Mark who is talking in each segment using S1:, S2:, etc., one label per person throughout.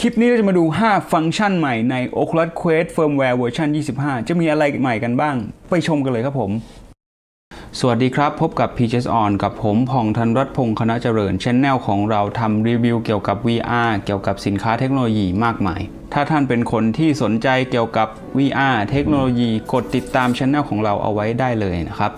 S1: คลิปนี้เราจะมาดู 5 ฟังก์ชันใหม่ใน Oculus Quest Firmware เวอร์ชัน25 จะมีอะไรใหม่กันบ้าง ไปชมกันเลยครับผม สวัสดีครับ พบกับ PJS On กับผมพองธันรัตนพงษ์คณะเจริญชแนลของเราทำรีวิวเกี่ยวกับ VR เกี่ยวกับสินค้าเทคโนโลยีมากมาย ถ้าท่านเป็นคนที่สนใจเกี่ยวกับ VR เทคโนโลยี กดติดตามช anel ของเราเอาไว้ได้เลยนะครับ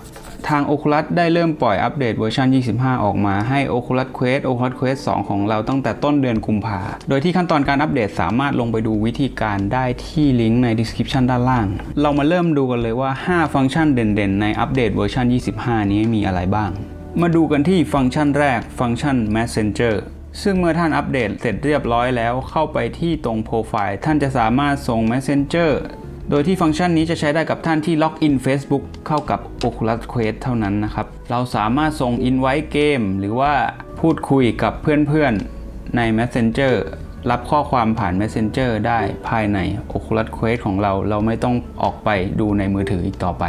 S1: ทาง Oculus ได้เริ่มปล่อยอัปเดตเวอร์ชัน 25 ออกมาให้ Oculus Quest Oculus Quest 2 ของเราตั้งแต่ต้นเดือนกุมภาโดยที่ขั้นตอนการอัปเดตสามารถลงไปดูวิธีการได้ที่ลิงก์ใน description ด้านล่าง เรามาเริ่มดูกันเลยว่า 5 ฟังก์ชันเด่นๆ ในอัปเดตเวอร์ชัน 25 นี้มีอะไรบ้าง มาดูกันที่ฟังก์ชันแรก ฟังก์ชัน Messenger ซึ่งเมื่อท่านอัปเดตเสร็จเรียบร้อยแล้วเข้าไปที่ตรงโปรไฟล์ท่านจะสามารถส่ง Messenger โดยที่ฟังก์ชันนี้จะใช้ได้กับท่านที่ล็อกอิน Facebook เข้ากับ Oculus Quest เท่านั้นนะครับ เราสามารถส่ง Invite เกม หรือว่าพูดคุยกับเพื่อนๆ ใน Messenger รับข้อความผ่าน Messenger ได้ภายใน Oculus Quest ของเรา เราไม่ต้องออกไปดูในมือถืออีกต่อไป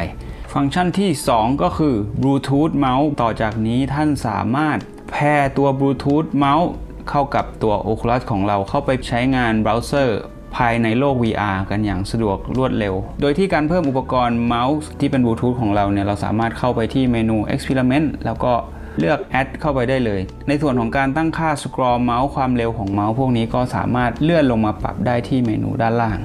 S1: ฟังก์ชันที่ 2 ก็คือ Bluetooth เมาส์ต่อจากนี้ท่านสามารถแพร่ตัว Bluetooth เมาส์เข้ากับตัว Oculus ของเราเข้าไปใช้งานเบราว์เซอร์ ภายในโลก VR กันอย่างสะดวกรวดเร็ว โดยที่การเพิ่มอุปกรณ์เมาส์ที่เป็นบลูทูธของเราเนี่ย เราสามารถเข้าไปที่เมนู Experiment แล้วก็เลือก Add เข้าไปได้เลย ในส่วนของการตั้งค่า Scroll เมาส์ความเร็วของเมาส์พวกนี้ก็สามารถเลื่อนลงมาปรับได้ที่เมนูด้านล่าง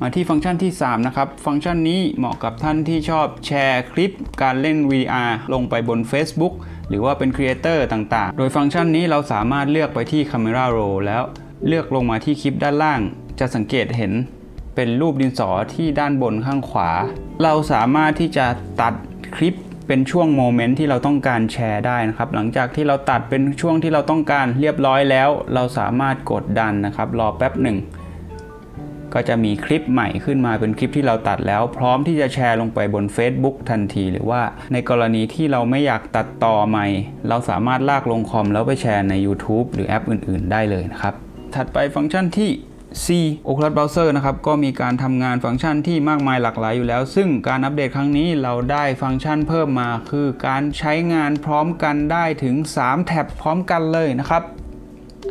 S1: มาที่ฟังก์ชันที่ 3 นะครับ ฟังก์ชันนี้เหมาะกับท่านที่ชอบแชร์คลิป การเล่น VR ลงไปบน Facebook หรือว่าเป็นครีเอเตอร์ต่างๆ โดยฟังก์ชันนี้เราสามารถเลือกไปที่ Camera Roll แล้วเลือกลงมาที่คลิปด้านล่าง จะสังเกตเห็นเป็นรูปดินสอที่ด้านบนข้างขวา เราสามารถที่จะตัดคลิปเป็นช่วงโมเมนต์ที่เราต้องการแชร์ได้นะครับ หลังจากที่เราตัดเป็นช่วงที่เราต้องการเรียบร้อยแล้ว เราสามารถกดดันนะครับ รอแป๊บหนึ่งก็จะมีคลิปใหม่ขึ้นมาเป็นคลิปที่เราตัดแล้ว พร้อมที่จะแชร์ลงไปบน Facebook ทันที หรือว่าในกรณีที่เราไม่อยากตัดต่อใหม่ เราสามารถลากลงคอมแล้วไปแชร์ใน YouTube หรือแอปอื่น ๆ ได้เลยนะครับ ถัดไปฟังก์ชันที่ C Oculus Browser นะครับก็มีการทำงานฟังก์ชันที่มากมายหลากหลายอยู่แล้ว ซึ่งการอัปเดตครั้งนี้เราได้ฟังก์ชันเพิ่มมา คือการใช้งานพร้อมกันได้ถึง 3 แท็บพร้อมกันเลยนะครับ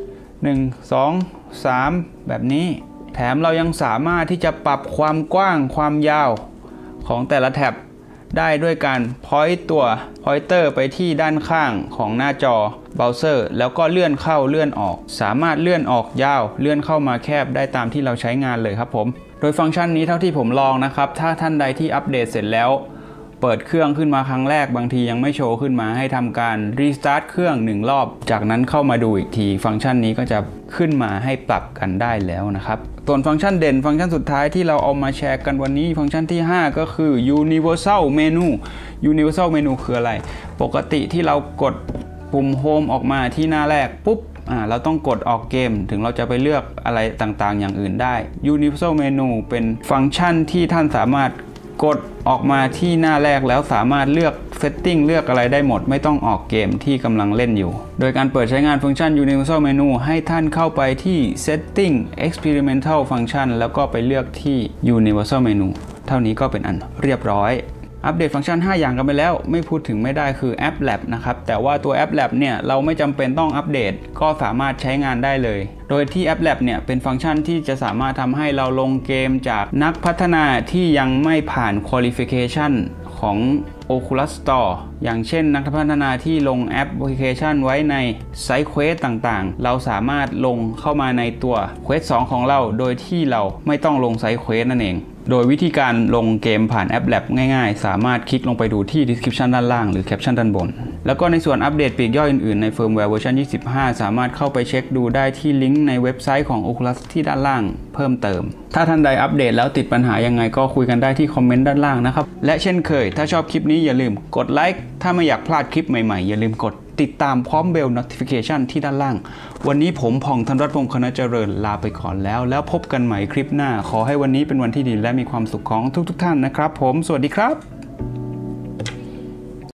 S1: 1 2 3 แบบนี้ แถมเรายังสามารถที่จะปรับความกว้างความยาวของแต่ละแท็บ ได้ด้วยการพอยต์ตัวพอยเตอร์ไปที่ด้านข้างของหน้าจอเบราว์เซอร์แล้วก็เลื่อนเข้าเลื่อนออก สามารถเลื่อนออกยาว เลื่อนเข้ามาแคบได้ตามที่เราใช้งานเลยครับผม โดยฟังก์ชันนี้เท่าที่ผมลองนะครับ ถ้าท่านใดที่อัปเดตเสร็จแล้ว เปิดเครื่องขึ้นมาครั้งแรกบางทียังไม่โชว์ขึ้นมาให้ทำการรีสตาร์ทเครื่องหนึ่งรอบ จากนั้นเข้ามาดูอีกที ฟังก์ชันนี้ก็จะขึ้นมาให้ปรับกันได้แล้วนะครับ ส่วนฟังก์ชันเด่นฟังก์ชันสุดท้ายที่เราเอามาแชร์กันวันนี้ฟังก์ชันที่ 5 ก็คือ universal menu universal menu คืออะไร ปกติที่เรากดปุ่ม home ออกมาที่หน้าแรกปุ๊บอ่าเราต้องกดออกเกมถึงเราจะไปเลือกอะไรต่างๆ อย่างอื่นได้ universal menu เป็นฟังก์ชันที่ท่านสามารถ กดออกมาที่หน้าแรกแล้วสามารถเลือกเซตติ้งเลือกอะไรได้หมด ไม่ต้องออกเกมที่กำลังเล่นอยู่ โดยการเปิดใช้งานฟังก์ชัน Universal Menu ให้ท่านเข้าไปที่ Setting Experimental Function แล้วก็ไปเลือกที่ Universal Menu เท่านี้ก็เป็นอันเรียบร้อย อัปเดตฟังก์ชัน 5 อย่างกันไปแล้ว ไม่พูดถึงไม่ได้คือแอป Lab นะครับ แต่ว่าตัวแอป Lab เนี่ยเราไม่จำเป็นต้องอัปเดต ก็สามารถใช้งานได้เลย โดยที่แอป Lab เนี่ยเป็นฟังก์ชันที่จะสามารถทำให้เราลงเกมจากนักพัฒนาที่ยังไม่ผ่าน Qualification ของ Oculus Store อย่างเช่นนักพัฒนาที่ลงแอปพลิเคชันไว้ใน Site Quest ต่างๆ เราสามารถลงเข้ามาในตัว Quest 2ของเรา โดยที่เราไม่ต้องลง SideQuest นั่นเอง โดยวิธีการลงเกมผ่านแอป Lab ง่ายๆ สามารถคลิกลงไปดูที่ description ด้านล่างหรือ caption ด้านบนแล้วก็ในส่วนอัปเดตปีกย่อยอื่นๆ ใน firmware เวอร์ชัน25 สามารถเข้าไปเช็คดูได้ที่ลิงก์ในเว็บไซต์ของ Oculus ที่ด้านล่างเพิ่มเติม ถ้าท่านใดอัปเดตแล้วติดปัญหายังไงก็คุยกันได้ที่คอมเมนต์ด้านล่างนะครับ และเช่นเคย ถ้าชอบคลิปนี้อย่าลืมกดไลค์ถ้าไม่อยากพลาดคลิปใหม่ๆ อย่าลืมกดติดตามพร้อมเบล notification ที่ด้านล่าง วันนี้ผมพองธนรัตน์พงษ์คณะเจริญลาไปก่อนแล้ว แล้วพบกันใหม่คลิปหน้า ขอให้วันนี้เป็นวันที่ดีและมีความสุขของทุกๆทท่านนะครับ ผม สวัสดีครับ